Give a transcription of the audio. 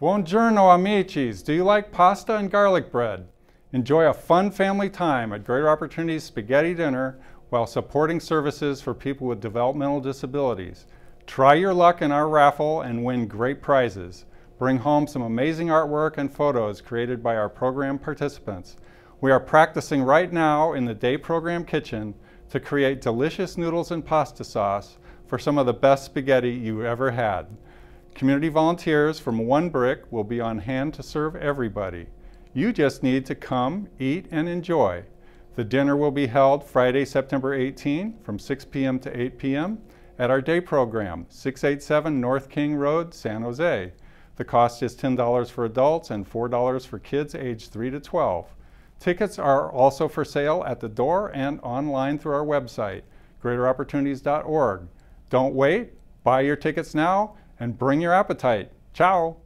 Buongiorno amici. Do you like pasta and garlic bread? Enjoy a fun family time at Greater Opportunities Spaghetti Dinner while supporting services for people with developmental disabilities. Try your luck in our raffle and win great prizes. Bring home some amazing artwork and photos created by our program participants. We are practicing right now in the day program kitchen to create delicious noodles and pasta sauce for some of the best spaghetti you ever had. Community volunteers from One Brick will be on hand to serve everybody. You just need to come, eat, and enjoy. The dinner will be held Friday, September 18 from 6 p.m. to 8 p.m. at our day program, 687 North King Road, San Jose. The cost is $10 for adults and $4 for kids aged 3 to 12. Tickets are also for sale at the door and online through our website, greateropportunities.org. Don't wait, buy your tickets now and bring your appetite. Ciao!